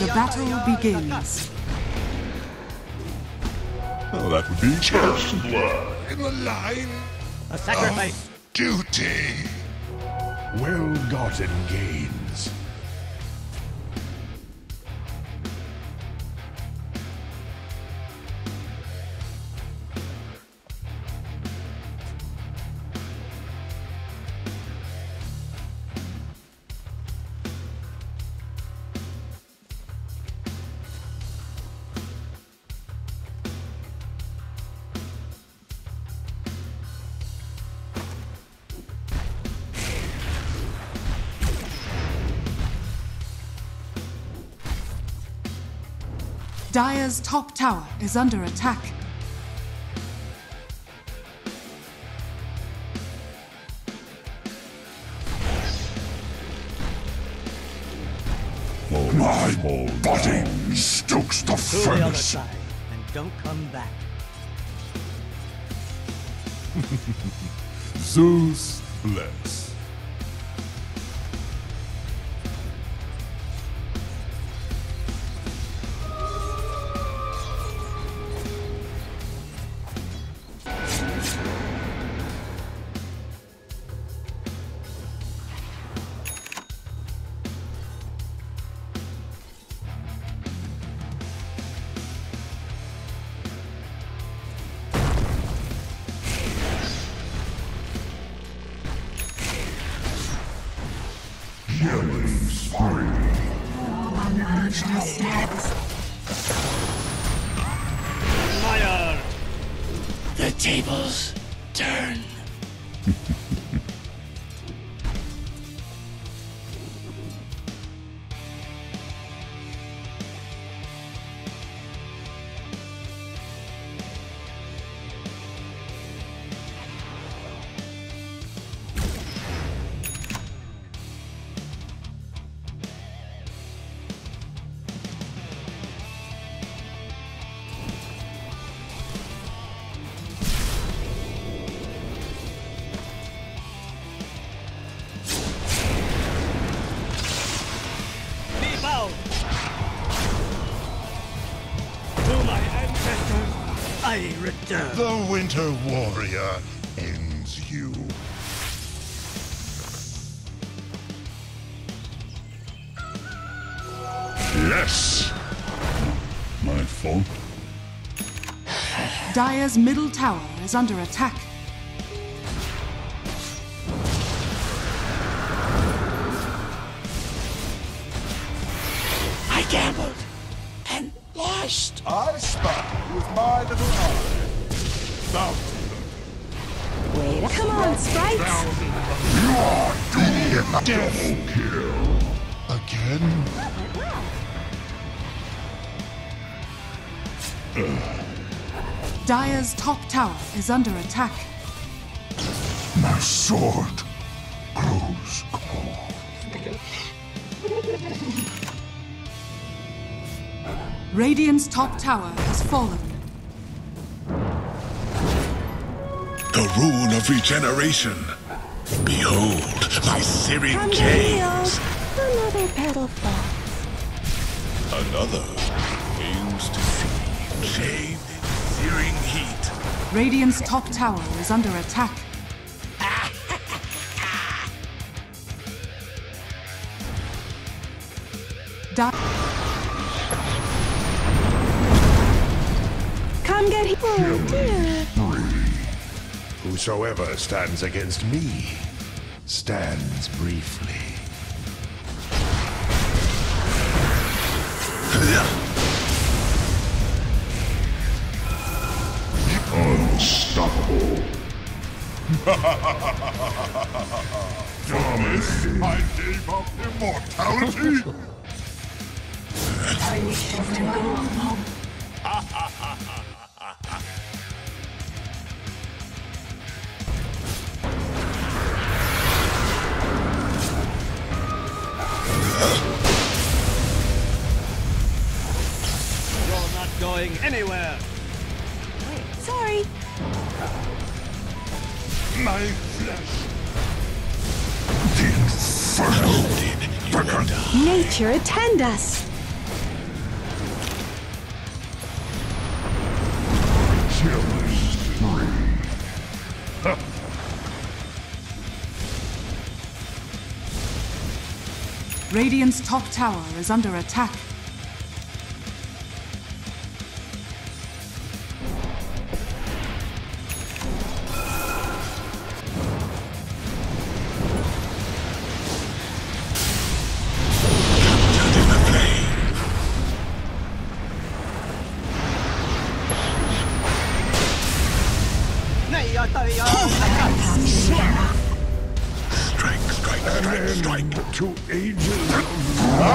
The battle begins. Oh, that would be First blood in the line A sacrifice. of duty. Well-gotten gains. Dire's top tower is under attack. My body stokes the To the other furnace. side. And don't come back. Zeus bless. The tables turn. I return. The Winter Warrior ends you. Yes. My fault. Dire's middle tower is under attack. I spy with my little eye. Bounty. Come on, sprites! You are doomed. Death kill. Again? Dire's top tower is under attack. My sword grows cold. Radiant's top tower has fallen. The rune of regeneration. Behold, my searing Come to gaze. Another petal falls. Another aims to see, shaved searing heat. Radiant's top tower is under attack. Oh, dear. Whosoever stands against me stands briefly. Unstoppable. Thomas, I gave up immortality. You're anywhere. Wait, sorry. My flesh. Nature attend us. Radiant's top tower is under attack.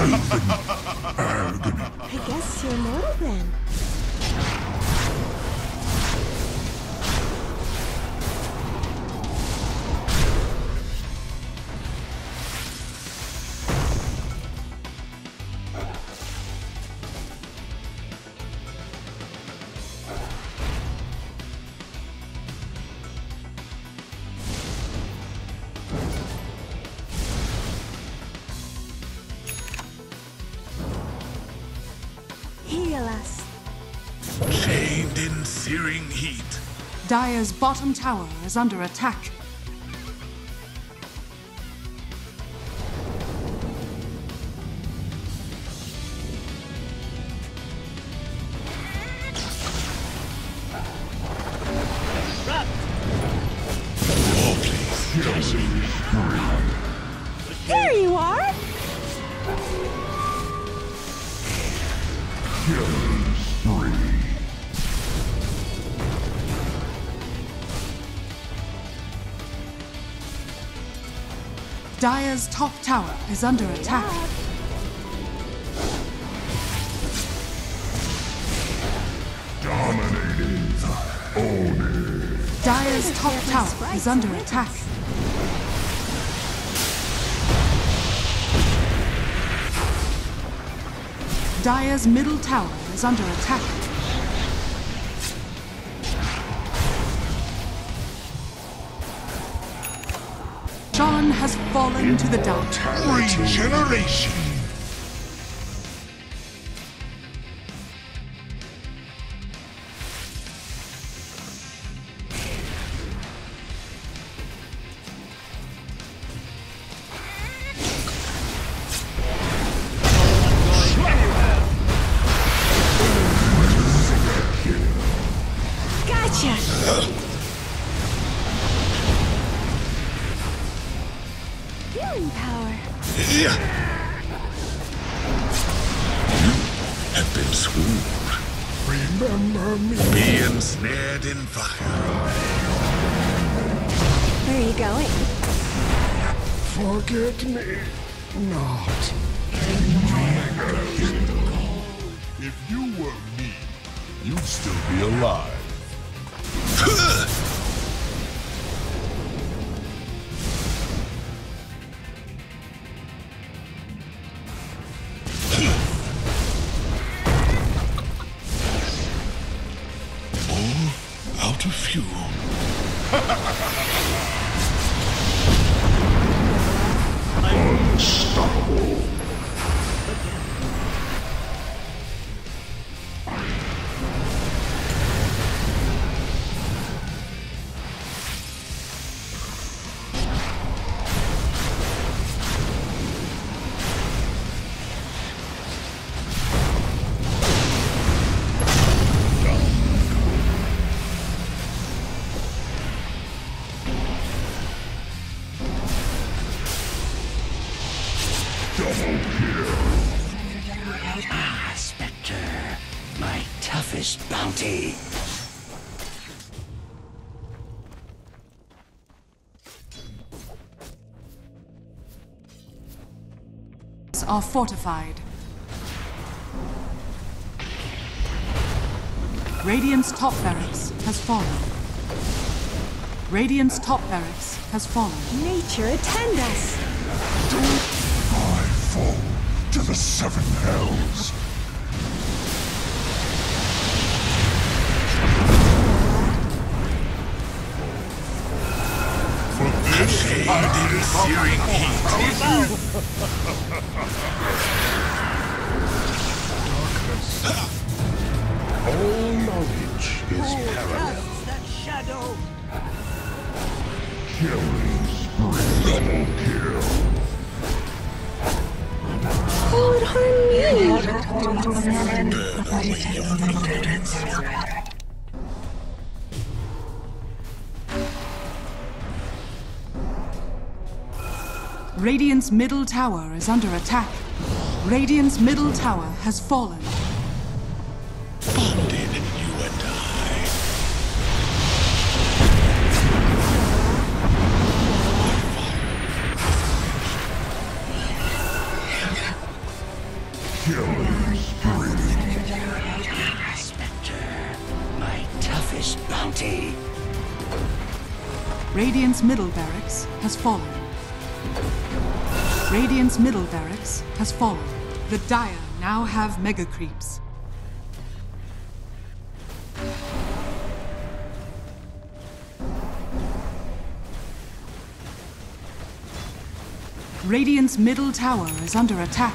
I guess you're mortal then. Heal us. chained in searing heat. Dire's bottom tower is under attack. Dire's top tower is under attack. Dominating. It. Dire's top tower is under attack. Dire's middle tower is under attack. Sean has fallen to the dark. Regeneration. Healing power. Have been swooned. Remember me. Be ensnared in fire. Where are you going? Forget me not. If you were me, you'd still be alive. Fuel. Are fortified. Radiant's top barracks has fallen. Radiant's top barracks has fallen. Nature attend us! I fall to the seven hells. Chained in searing heat. All knowledge his parallel. Killing spree. Double kill. Who would harm me? Radiant's middle tower is under attack. Radiant's middle tower has fallen. Bonded, you and I. Killing spree. Spectre, my toughest bounty. Radiant's middle barracks has fallen. Radiant's middle barracks has fallen. The Dire now have mega creeps. Radiant's middle tower is under attack.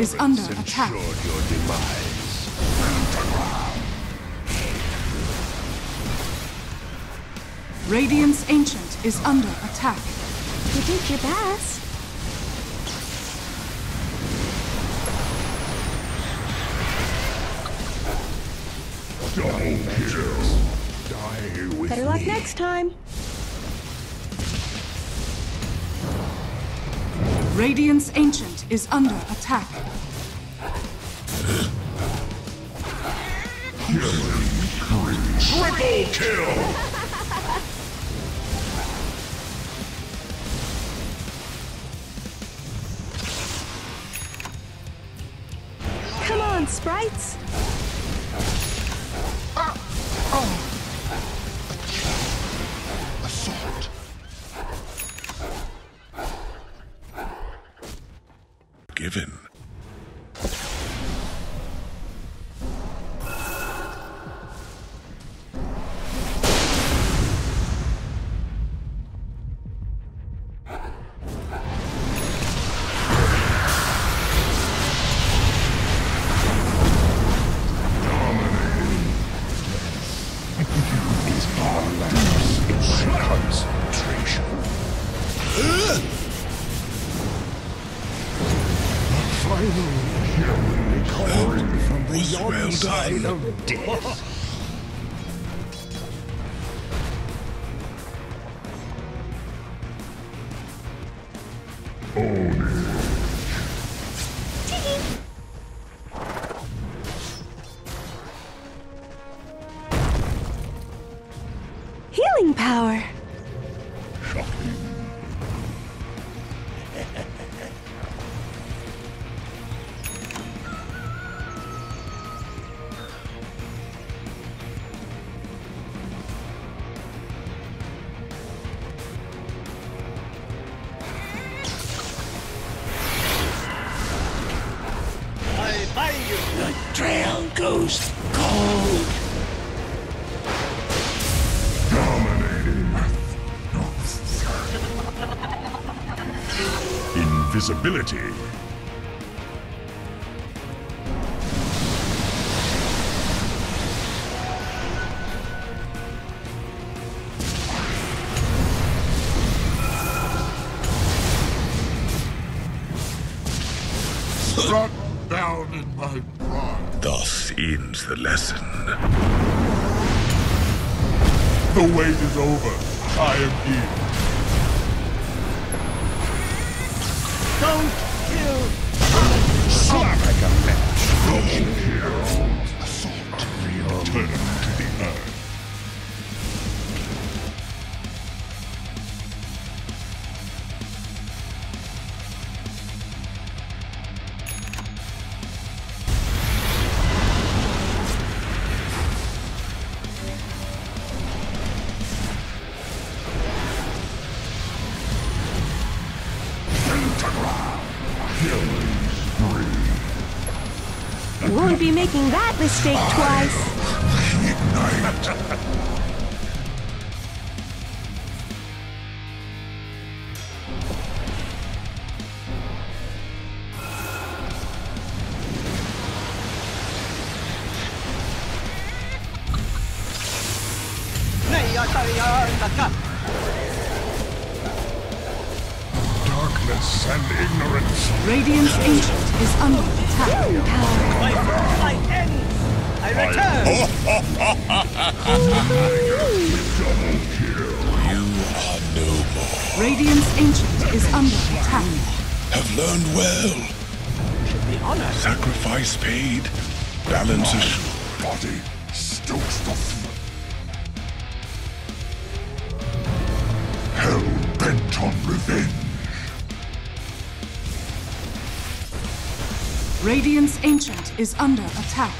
Is under attack. Your demise. Radiant's ancient is under attack. You did your best. Double kill. Die with Better luck me. next time. Radiant's ancient is under attack. Triple kill. Come on, sprites. Assault. Power. Shocking. I bind you. The trail goes cold. Invisibility. Struck down in my pride. Thus ends the lesson. The wait is over. I am here. Don't kill. Slap like a match. Double kill. Won't be making that mistake twice. and ignorance. Radiant's ancient is under attack. Healing power. My fight ends. I return. You are no more. Radiant's ancient is under attack. Have learned well. The honor. Sacrifice paid. Balance assured. Body stokes the f- Hell bent on revenge. Radiant's ancient is under attack.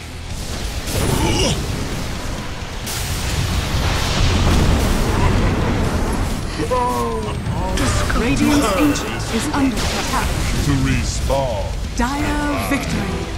Radiant's ancient is under attack. To respawn. Dire victory.